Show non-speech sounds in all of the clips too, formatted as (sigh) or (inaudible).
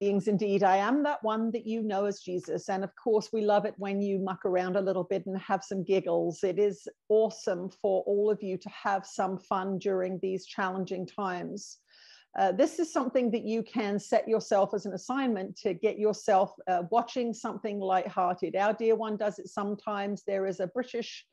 beings indeed. I am that one that you know as Jesus. And of course, we love it when you muck around a little bit and have some giggles. It is awesome for all of you to have some fun during these challenging times. Uh, this is something that you can set yourself as an assignment to get yourself uh, watching something light-hearted. Our dear one does it sometimes. There is a British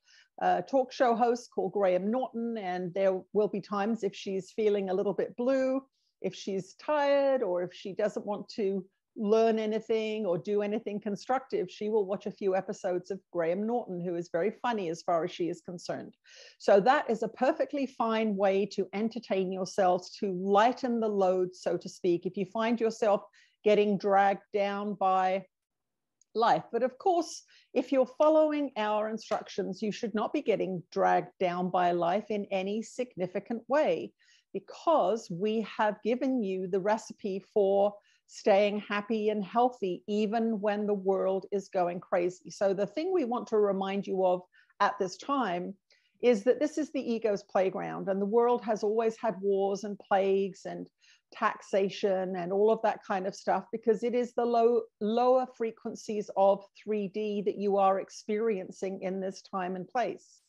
uh, talk show host called Graham Norton, and there will be times if she's feeling a little bit blue if she's tired or if she doesn't want to learn anything or do anything constructive, she will watch a few episodes of Graham Norton, who is very funny as far as she is concerned. So that is a perfectly fine way to entertain yourselves, to lighten the load, so to speak, if you find yourself getting dragged down by life. But of course, if you're following our instructions, you should not be getting dragged down by life in any significant way because we have given you the recipe for staying happy and healthy, even when the world is going crazy. So, the thing we want to remind you of at this time is that this is the ego's playground, and the world has always had wars and plagues and taxation and all of that kind of stuff because it is the low lower frequencies of 3D that you are experiencing in this time and place.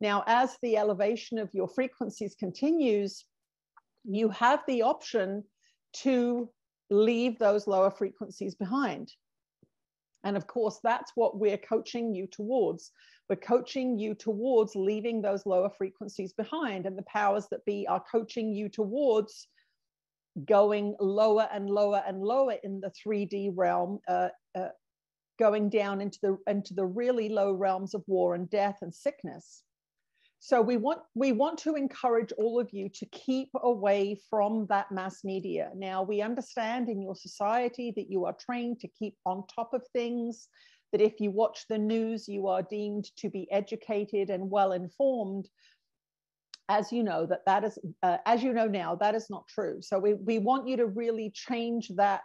Now, as the elevation of your frequencies continues, you have the option to leave those lower frequencies behind. And of course, that's what we're coaching you towards. We're coaching you towards leaving those lower frequencies behind. And the powers that be are coaching you towards going lower and lower and lower in the 3D realm, uh, uh, going down into the, into the really low realms of war and death and sickness. So we want we want to encourage all of you to keep away from that mass media. Now we understand in your society that you are trained to keep on top of things, that if you watch the news, you are deemed to be educated and well informed. As you know, that that is uh, as you know now, that is not true. So we we want you to really change that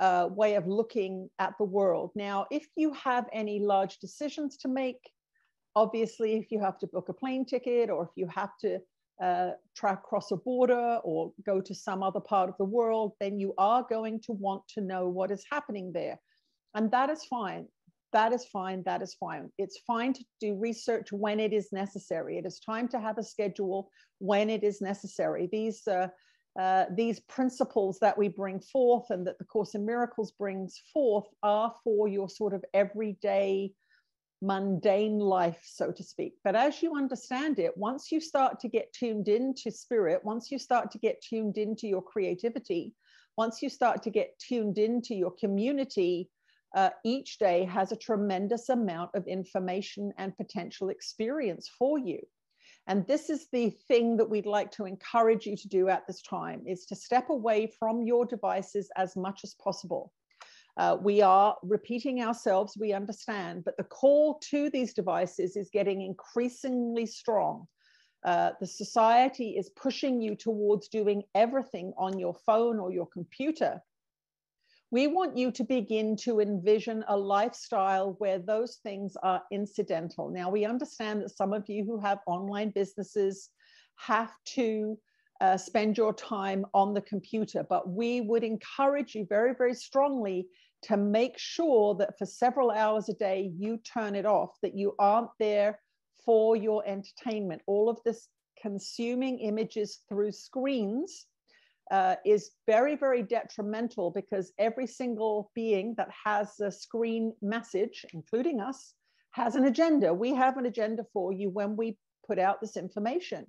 uh, way of looking at the world. Now, if you have any large decisions to make obviously, if you have to book a plane ticket or if you have to uh, try cross a border or go to some other part of the world, then you are going to want to know what is happening there. And that is fine. That is fine. That is fine. It's fine to do research when it is necessary. It is time to have a schedule when it is necessary. These uh, uh, these principles that we bring forth and that the Course in Miracles brings forth are for your sort of everyday mundane life, so to speak. But as you understand it, once you start to get tuned into spirit, once you start to get tuned into your creativity, once you start to get tuned into your community, uh, each day has a tremendous amount of information and potential experience for you. And this is the thing that we'd like to encourage you to do at this time is to step away from your devices as much as possible. Uh, we are repeating ourselves, we understand, but the call to these devices is getting increasingly strong. Uh, the society is pushing you towards doing everything on your phone or your computer. We want you to begin to envision a lifestyle where those things are incidental. Now, we understand that some of you who have online businesses have to uh, spend your time on the computer. But we would encourage you very, very strongly to make sure that for several hours a day you turn it off, that you aren't there for your entertainment. All of this consuming images through screens uh, is very, very detrimental because every single being that has a screen message, including us, has an agenda. We have an agenda for you when we put out this information.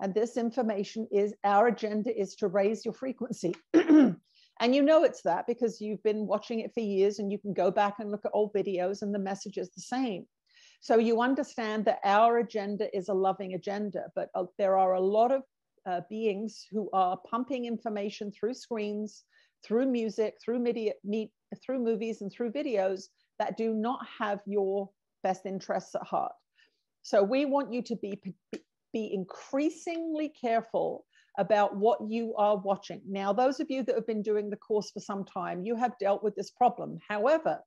And this information is our agenda is to raise your frequency. (clears throat) and you know it's that because you've been watching it for years and you can go back and look at old videos and the message is the same. So you understand that our agenda is a loving agenda, but uh, there are a lot of uh, beings who are pumping information through screens, through music, through media, meet, through movies, and through videos that do not have your best interests at heart. So we want you to be be increasingly careful about what you are watching. Now, those of you that have been doing the course for some time, you have dealt with this problem. However,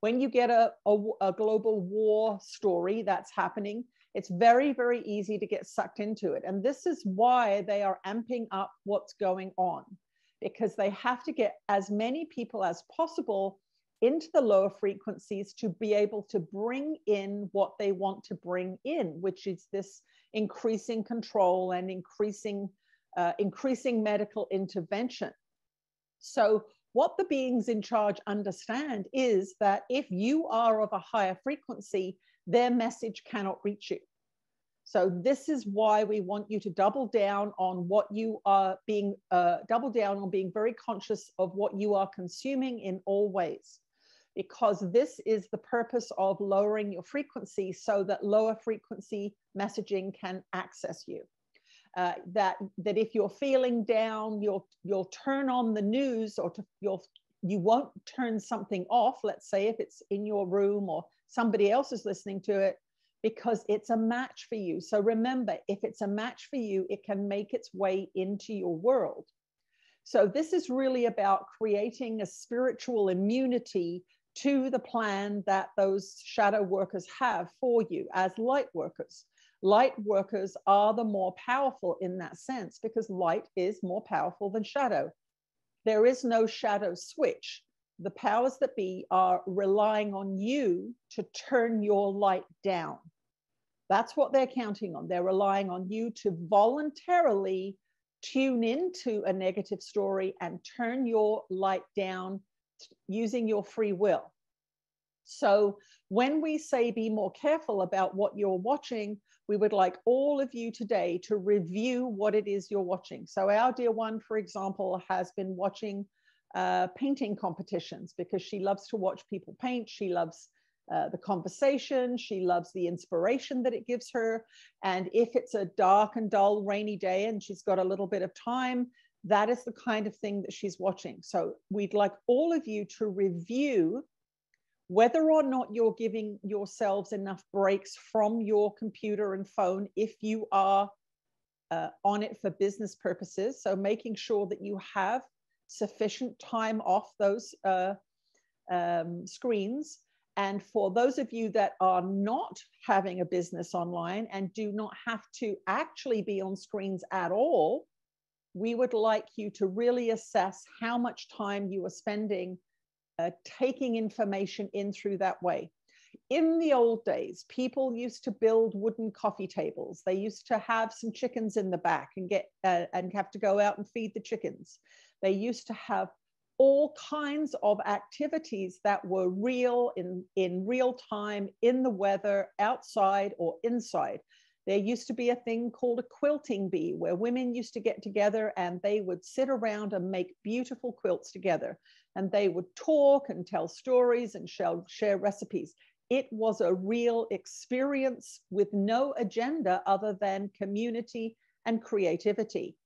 when you get a, a, a, global war story that's happening, it's very, very easy to get sucked into it. And this is why they are amping up what's going on. because they have to get as many people as possible into the lower frequencies to be able to bring in what they want to bring in, which is this increasing control and increasing uh, increasing medical intervention. So what the beings in charge understand is that if you are of a higher frequency, their message cannot reach you. So this is why we want you to double down on what you are being, uh, double down on being very conscious of what you are consuming in all ways. Because this is the purpose of lowering your frequency so that lower frequency messaging can access you. Uh, that that if you're feeling down, you'll you'll turn on the news or to, you'll you won't turn something off. Let's say if it's in your room or somebody else is listening to it, because it's a match for you. So remember, if it's a match for you, it can make its way into your world. So this is really about creating a spiritual immunity to the plan that those shadow workers have for you as light workers. Light workers are the more powerful in that sense because light is more powerful than shadow. There is no shadow switch. The powers that be are relying on you to turn your light down. That's what they're counting on. They're relying on you to voluntarily tune into a negative story and turn your light down using your free will. So, when we say be more careful about what you're watching, we would like all of you today to review what it is you're watching. So, our dear one, for example, has been watching uh, painting competitions because she loves to watch people paint. She loves uh, the conversation. She loves the inspiration that it gives her. And if it's a dark and dull, rainy day and she's got a little bit of time, that is the kind of thing that she's watching. So, we'd like all of you to review whether or not you're giving yourselves enough breaks from your computer and phone if you are uh, on it for business purposes. So making sure that you have sufficient time off those uh, um, screens. And for those of you that are not having a business online and do not have to actually be on screens at all, we would like you to really assess how much time you are spending uh, taking information in through that way. In the old days, people used to build wooden coffee tables. They used to have some chickens in the back and get uh, and have to go out and feed the chickens. They used to have all kinds of activities that were real in, in real time in the weather, outside or inside. There used to be a thing called a quilting bee where women used to get together and they would sit around and make beautiful quilts together. And they would talk and tell stories and share, recipes. It was a real experience with no agenda other than community and creativity.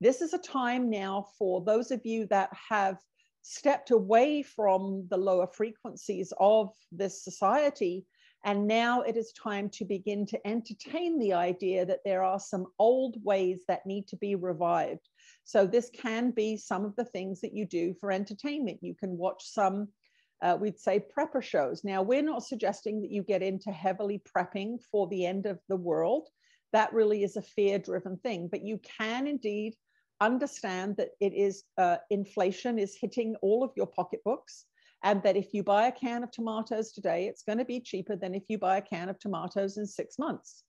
This is a time now for those of you that have stepped away from the lower frequencies of this society and now it is time to begin to entertain the idea that there are some old ways that need to be revived. So, this can be some of the things that you do for entertainment. You can watch some, uh, we'd say, prepper shows. Now, we're not suggesting that you get into heavily prepping for the end of the world. That really is a fear driven thing, but you can indeed understand that it is uh, inflation is hitting all of your pocketbooks and that if you buy a can of tomatoes today, it's going to be cheaper than if you buy a can of tomatoes in six months.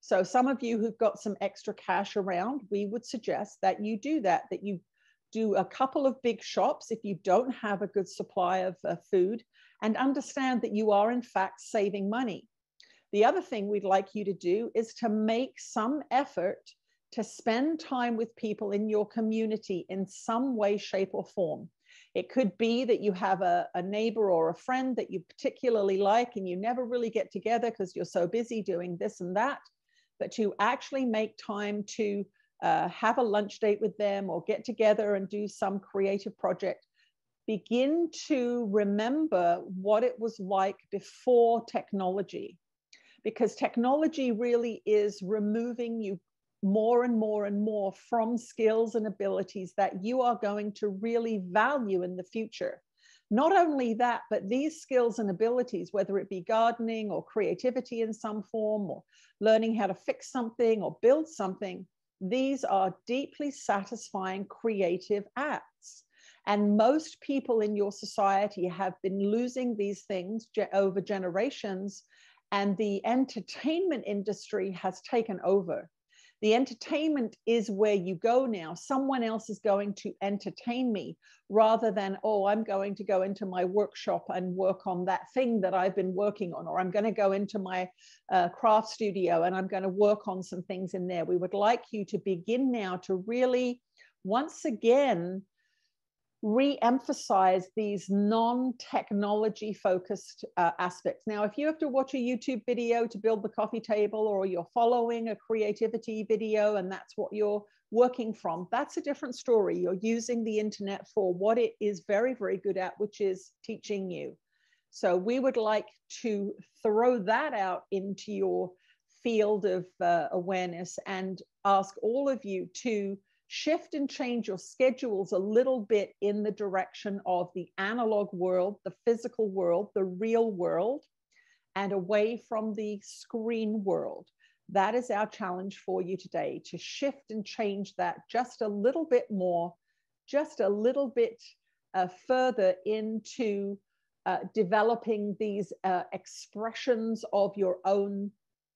So, some of you who've got some extra cash around, we would suggest that you do that, that you do a couple of big shops if you don't have a good supply of uh, food and understand that you are, in fact, saving money. The other thing we'd like you to do is to make some effort to spend time with people in your community in some way, shape, or form. It could be that you have a, a neighbor or a friend that you particularly like and you never really get together because you're so busy doing this and that. But to actually make time to uh, have a lunch date with them or get together and do some creative project, begin to remember what it was like before technology. Because technology really is removing you more and more and more from skills and abilities that you are going to really value in the future. Not only that, but these skills and abilities, whether it be gardening or creativity in some form, or learning how to fix something or build something, these are deeply satisfying creative acts. And most people in your society have been losing these things over generations, and the entertainment industry has taken over. The entertainment is where you go now. Someone else is going to entertain me rather than, oh, I'm going to go into my workshop and work on that thing that I've been working on, or I'm going to go into my uh, craft studio and I'm going to work on some things in there. We would like you to begin now to really, once again, re-emphasize these non-technology focused uh, aspects. Now if you have to watch a youtube video to build the coffee table or you're following a creativity video and that's what you're working from that's a different story. You're using the internet for what it is very very good at which is teaching you. So we would like to throw that out into your field of uh, awareness and ask all of you to shift and change your schedules a little bit in the direction of the analog world, the physical world, the real world, and away from the screen world. That is our challenge for you today to shift and change that just a little bit more, just a little bit uh, further into uh, developing these uh, expressions of your own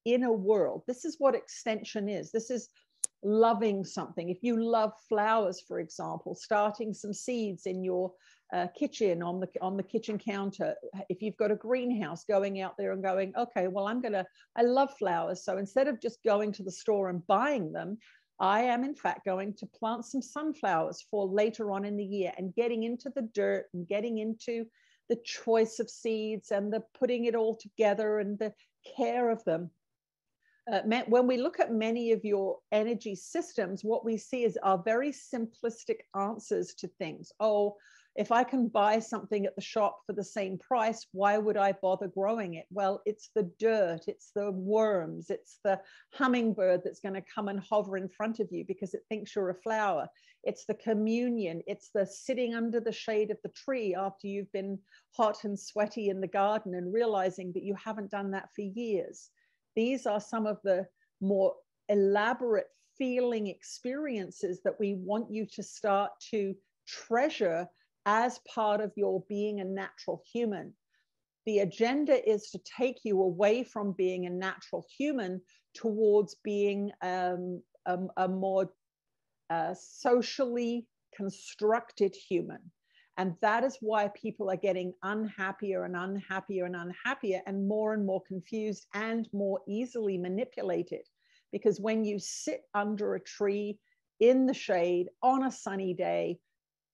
inner world. This is what extension is. This is loving something. If you love flowers, for example, starting some seeds in your uh, kitchen on the on the kitchen counter. If you've got a greenhouse, going out there and going, okay, well, I'm gonna. I love flowers, so instead of just going to the store and buying them, I am in fact going to plant some sunflowers for later on in the year and getting into the dirt and getting into the choice of seeds and the putting it all together and the care of them uh, when we look at many of your energy systems, what we see is are very simplistic answers to things. Oh, if I can buy something at the shop for the same price, why would I bother growing it? Well, it's the dirt, it's the worms, it's the hummingbird that's going to come and hover in front of you because it thinks you're a flower. It's the communion, it's the sitting under the shade of the tree after you've been hot and sweaty in the garden and realizing that you haven't done that for years. These are some of the more elaborate feeling experiences that we want you to start to treasure as part of your being a natural human. The agenda is to take you away from being a natural human towards being um, a, a, more uh, socially constructed human. And that is why people are getting unhappier and unhappier and unhappier and more and more confused and more easily manipulated. Because when you sit under a tree in the shade on a sunny day,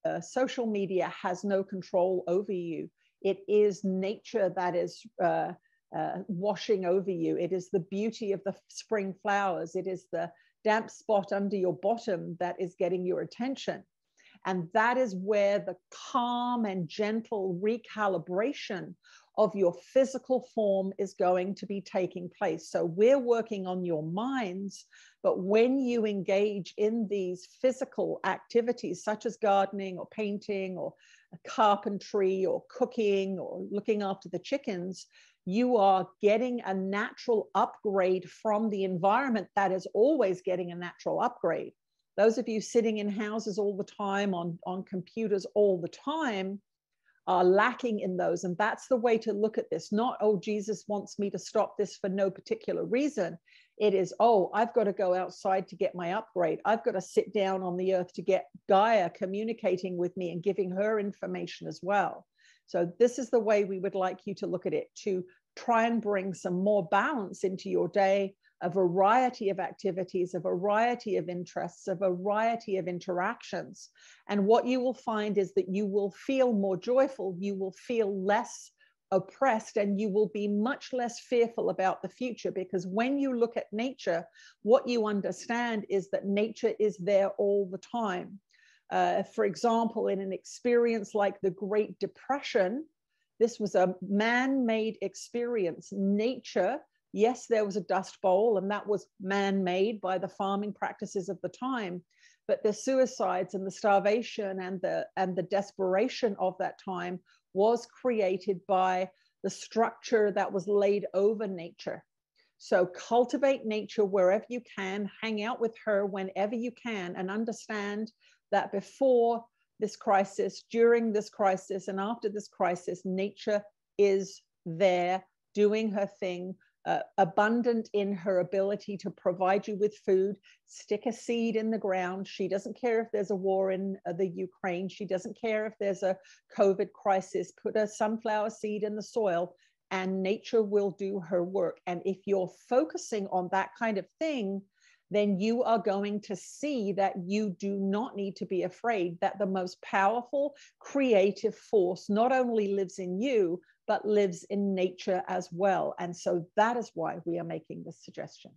uh, social media has no control over you. It is nature that is uh, uh, washing over you. It is the beauty of the spring flowers. It is the damp spot under your bottom that is getting your attention. And that is where the calm and gentle recalibration of your physical form is going to be taking place. So we're working on your minds, but when you engage in these physical activities, such as gardening or painting or carpentry or cooking or looking after the chickens, you are getting a natural upgrade from the environment that is always getting a natural upgrade. Those of you sitting in houses all the time, on, on computers all the time, are lacking in those. And that's the way to look at this. Not, oh, Jesus wants me to stop this for no particular reason. It is, oh, I've got to go outside to get my upgrade. I've got to sit down on the earth to get Gaia communicating with me and giving her information as well. So, this is the way we would like you to look at it to try and bring some more balance into your day a variety of activities, a variety of interests, a variety of interactions. And what you will find is that you will feel more joyful, you will feel less oppressed, and you will be much less fearful about the future. Because when you look at nature, what you understand is that nature is there all the time. Uh, for example, in an experience like the Great Depression, this was a man made experience. Nature Yes, there was a dust bowl, and that was man made by the farming practices of the time. But the suicides and the starvation and the, and the desperation of that time was created by the structure that was laid over nature. So cultivate nature wherever you can, hang out with her whenever you can, and understand that before this crisis, during this crisis, and after this crisis, nature is there doing her thing, uh, abundant in her ability to provide you with food, stick a seed in the ground. She doesn't care if there's a war in uh, the Ukraine. She doesn't care if there's a COVID crisis. Put a sunflower seed in the soil and nature will do her work. And if you're focusing on that kind of thing, then you are going to see that you do not need to be afraid that the most powerful creative force not only lives in you, but lives in nature as well. And so that is why we are making this suggestion.